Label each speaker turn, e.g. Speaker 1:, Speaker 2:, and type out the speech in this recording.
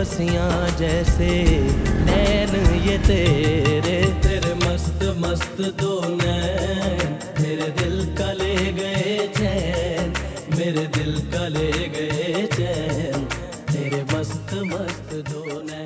Speaker 1: बसिया जैसे नैन, ये तेरे तेरे मस्त मस्त दो नैन। मेरे दिल का ले गए चैन, मेरे दिल का ले गए चैन। तेरे मस्त मस्त दो नैन।